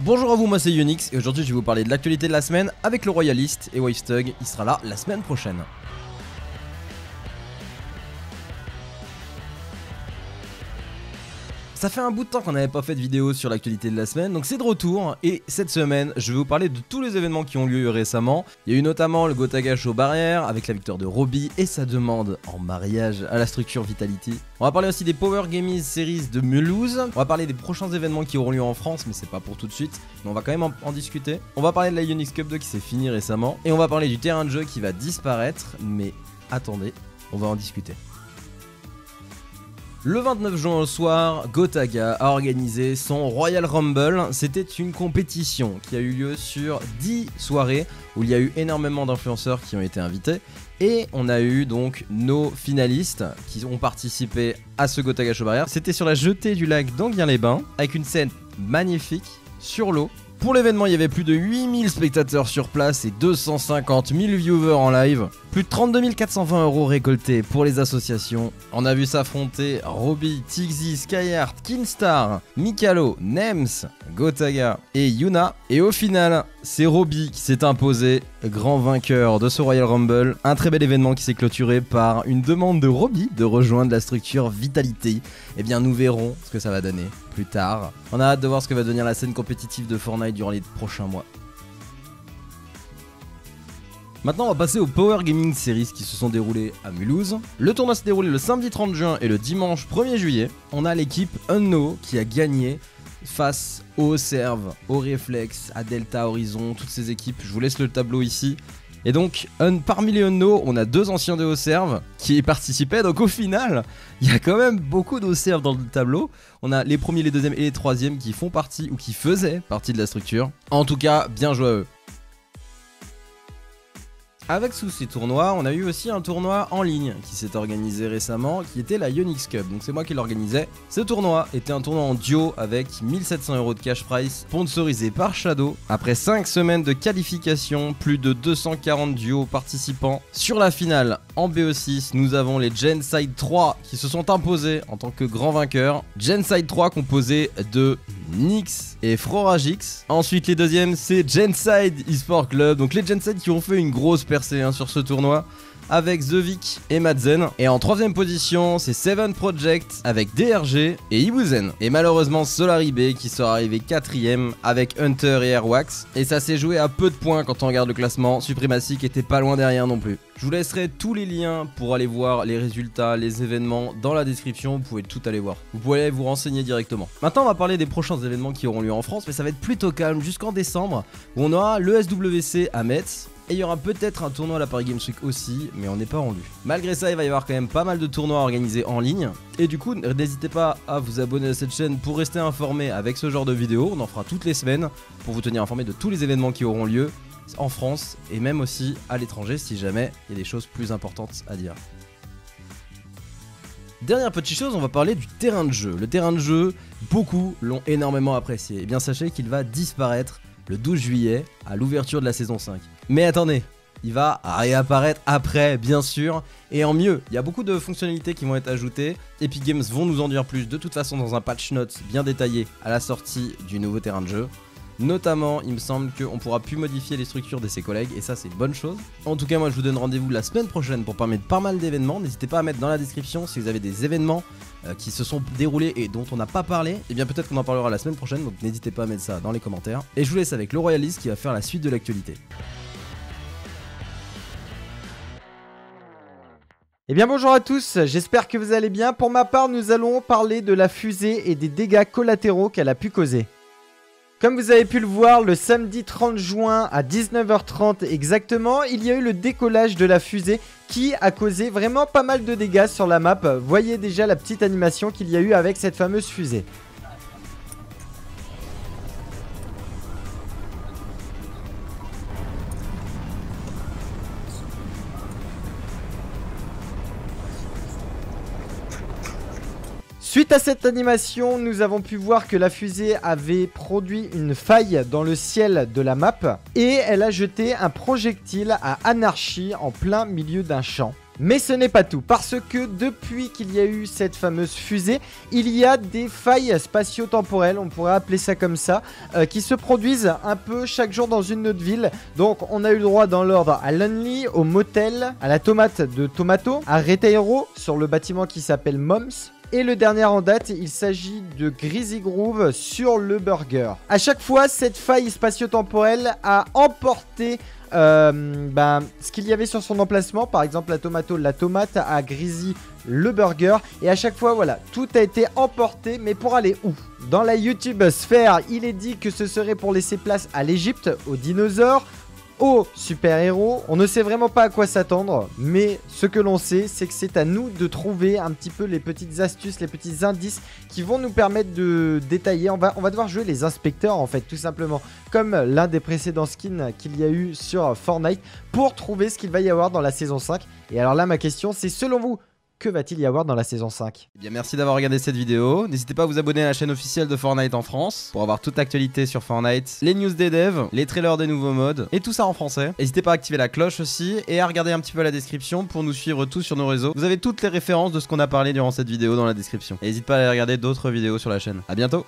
Bonjour à vous, moi c'est Unix et aujourd'hui je vais vous parler de l'actualité de la semaine avec le Royaliste et Wavestug, il sera là la semaine prochaine. Ça fait un bout de temps qu'on n'avait pas fait de vidéo sur l'actualité de la semaine, donc c'est de retour. Et cette semaine, je vais vous parler de tous les événements qui ont lieu récemment. Il y a eu notamment le Gotaga Show Barrière avec la victoire de Robbie et sa demande en mariage à la structure Vitality. On va parler aussi des Power Gaming Series de Mulhouse. On va parler des prochains événements qui auront lieu en France, mais c'est pas pour tout de suite. Mais on va quand même en, discuter. On va parler de la Unix Cup 2 qui s'est finie récemment. Et on va parler du terrain de jeu qui va disparaître. Mais attendez, on va en discuter. Le 29 juin au soir, Gotaga a organisé son Royal Rumble. C'était une compétition qui a eu lieu sur 10 soirées où il y a eu énormément d'influenceurs qui ont été invités. Et on a eu donc nos finalistes qui ont participé à ce Gotaga Show Barrière. C'était sur la jetée du lac d'Anguien-les-Bains avec une scène magnifique sur l'eau pour l'événement, il y avait plus de 8000 spectateurs sur place et 250 000 viewers en live. Plus de 32 420 euros récoltés pour les associations. On a vu s'affronter Robbie, Tixi, Skyheart, Kinstar, Mikalo, Nems, Gotaga et Yuna. Et au final, c'est Robbie qui s'est imposé grand vainqueur de ce Royal Rumble. Un très bel événement qui s'est clôturé par une demande de Robbie de rejoindre la structure Vitality. Eh bien, nous verrons ce que ça va donner plus tard. On a hâte de voir ce que va devenir la scène compétitive de Fortnite durant les prochains mois. Maintenant, on va passer aux Power Gaming Series qui se sont déroulées à Mulhouse. Le tournoi s'est déroulé le samedi 30 juin et le dimanche 1er juillet. On a l'équipe Unno qui a gagné face au Serve, au Reflex, à Delta Horizon, toutes ces équipes. Je vous laisse le tableau ici. Et donc, un, parmi les Unno, on a deux anciens de Serve qui y participaient. Donc, au final, il y a quand même beaucoup d'Oserve dans le tableau. On a les premiers, les deuxièmes et les troisièmes qui font partie ou qui faisaient partie de la structure. En tout cas, bien joué à eux. Avec sous ces tournois, on a eu aussi un tournoi en ligne qui s'est organisé récemment, qui était la Unix Cup. Donc c'est moi qui l'organisais. Ce tournoi était un tournoi en duo avec 1700 euros de cash price, sponsorisé par Shadow. Après 5 semaines de qualification, plus de 240 duos participants. Sur la finale, en BO6, nous avons les Genside 3 qui se sont imposés en tant que grands vainqueurs. Genside 3 composé de Nyx et Froragix. Ensuite, les deuxièmes, c'est Genside eSport Club. Donc les Genside qui ont fait une grosse perte Hein, sur ce tournoi avec The Vic et Madzen. Et en troisième position, c'est Seven Project avec DRG et Ibuzen. Et malheureusement, Solari B qui sera arrivé quatrième avec Hunter et Airwax. Et ça s'est joué à peu de points quand on regarde le classement. Supremacy qui était pas loin derrière non plus. Je vous laisserai tous les liens pour aller voir les résultats, les événements dans la description. Vous pouvez tout aller voir. Vous pouvez aller vous renseigner directement. Maintenant, on va parler des prochains événements qui auront lieu en France, mais ça va être plutôt calme jusqu'en décembre où on aura le SWC à Metz. Et il y aura peut-être un tournoi à la Paris Games Week aussi, mais on n'est pas rendu. Malgré ça, il va y avoir quand même pas mal de tournois organisés en ligne. Et du coup, n'hésitez pas à vous abonner à cette chaîne pour rester informé avec ce genre de vidéos. On en fera toutes les semaines pour vous tenir informé de tous les événements qui auront lieu en France et même aussi à l'étranger si jamais il y a des choses plus importantes à dire. Dernière petite chose, on va parler du terrain de jeu. Le terrain de jeu, beaucoup l'ont énormément apprécié. Et eh bien sachez qu'il va disparaître le 12 juillet à l'ouverture de la saison 5. Mais attendez, il va réapparaître après, bien sûr, et en mieux. Il y a beaucoup de fonctionnalités qui vont être ajoutées. Epic Games vont nous en dire plus de toute façon dans un patch notes bien détaillé à la sortie du nouveau terrain de jeu. Notamment, il me semble qu'on pourra plus modifier les structures de ses collègues et ça c'est une bonne chose. En tout cas, moi je vous donne rendez-vous la semaine prochaine pour parler de pas mal d'événements. N'hésitez pas à mettre dans la description si vous avez des événements euh, qui se sont déroulés et dont on n'a pas parlé. Et eh bien peut-être qu'on en parlera la semaine prochaine, donc n'hésitez pas à mettre ça dans les commentaires. Et je vous laisse avec le Royalist qui va faire la suite de l'actualité. Eh bien bonjour à tous, j'espère que vous allez bien. Pour ma part, nous allons parler de la fusée et des dégâts collatéraux qu'elle a pu causer. Comme vous avez pu le voir, le samedi 30 juin à 19h30 exactement, il y a eu le décollage de la fusée qui a causé vraiment pas mal de dégâts sur la map. Voyez déjà la petite animation qu'il y a eu avec cette fameuse fusée. Suite à cette animation, nous avons pu voir que la fusée avait produit une faille dans le ciel de la map et elle a jeté un projectile à Anarchy en plein milieu d'un champ. Mais ce n'est pas tout, parce que depuis qu'il y a eu cette fameuse fusée, il y a des failles spatio-temporelles, on pourrait appeler ça comme ça, euh, qui se produisent un peu chaque jour dans une autre ville. Donc on a eu le droit dans l'ordre à Lunley, au motel, à la tomate de Tomato, à Retairo, sur le bâtiment qui s'appelle Moms, et le dernier en date, il s'agit de Greasy Groove sur le burger. À chaque fois, cette faille spatio-temporelle a emporté euh, ben, ce qu'il y avait sur son emplacement, par exemple la tomato, la tomate, à Greasy, le burger. Et à chaque fois, voilà, tout a été emporté, mais pour aller où? Dans la YouTube sphère, il est dit que ce serait pour laisser place à l'Egypte, aux dinosaures, aux super-héros. On ne sait vraiment pas à quoi s'attendre, mais ce que l'on sait, c'est que c'est à nous de trouver un petit peu les petites astuces, les petits indices qui vont nous permettre de détailler. On va, on va devoir jouer les inspecteurs, en fait, tout simplement, comme l'un des précédents skins qu'il y a eu sur Fortnite, pour trouver ce qu'il va y avoir dans la saison 5. Et alors là, ma question, c'est selon vous, que va-t-il y avoir dans la saison 5 Eh bien, merci d'avoir regardé cette vidéo. N'hésitez pas à vous abonner à la chaîne officielle de Fortnite en France pour avoir toute l'actualité sur Fortnite, les news des devs, les trailers des nouveaux modes et tout ça en français. N'hésitez pas à activer la cloche aussi et à regarder un petit peu la description pour nous suivre tous sur nos réseaux. Vous avez toutes les références de ce qu'on a parlé durant cette vidéo dans la description. N'hésitez pas à aller regarder d'autres vidéos sur la chaîne. A bientôt